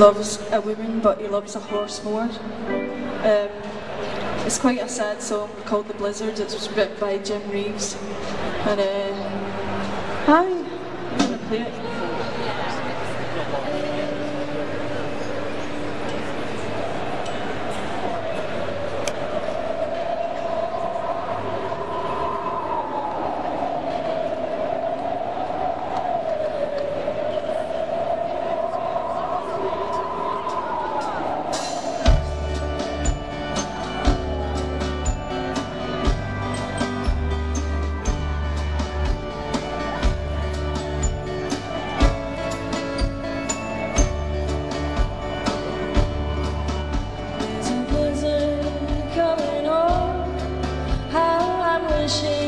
loves a woman but he loves a horse more. Um, it's quite a sad song called The Blizzard. It was written by Jim Reeves. And uh, hi, I'm going to play it. share.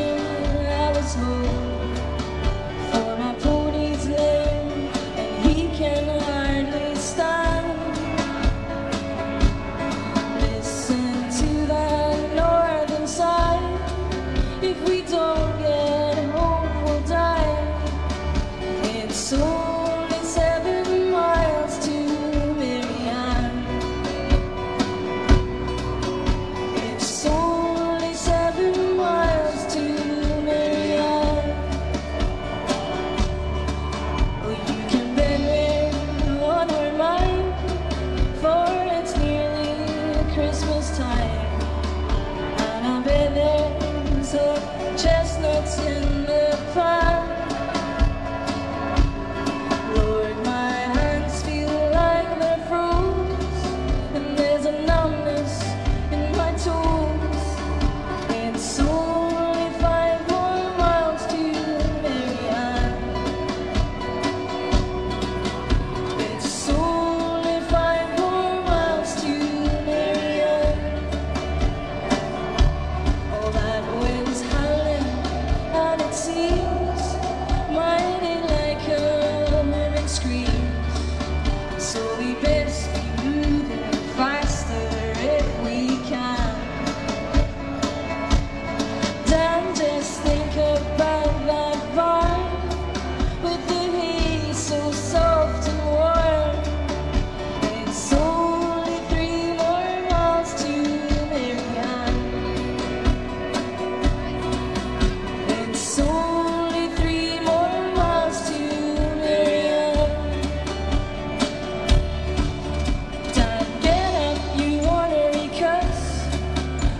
Christmas time.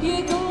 You go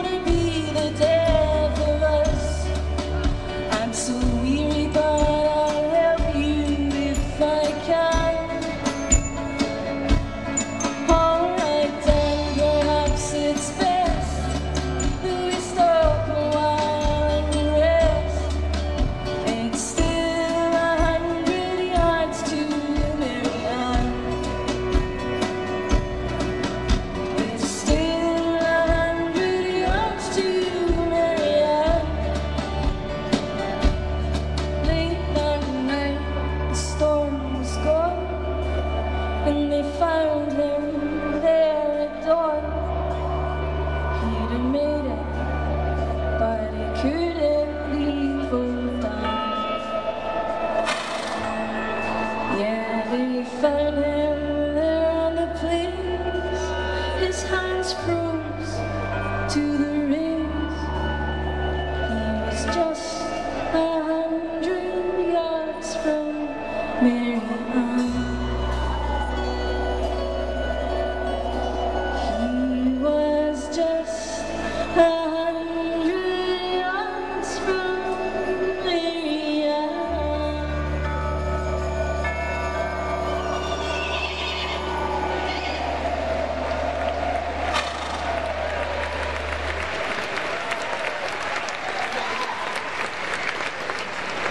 crows to the river.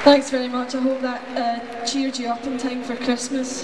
Thanks very much. I hope that uh, cheered you up in time for Christmas.